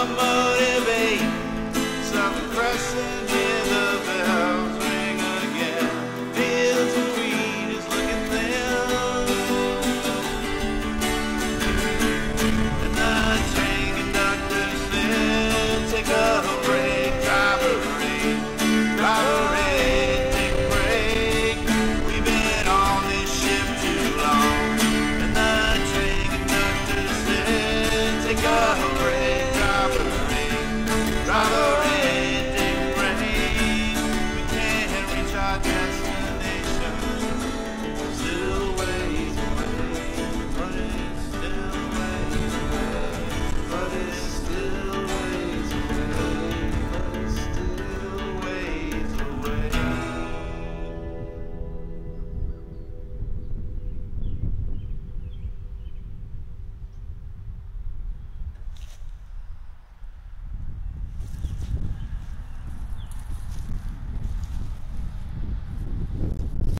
summer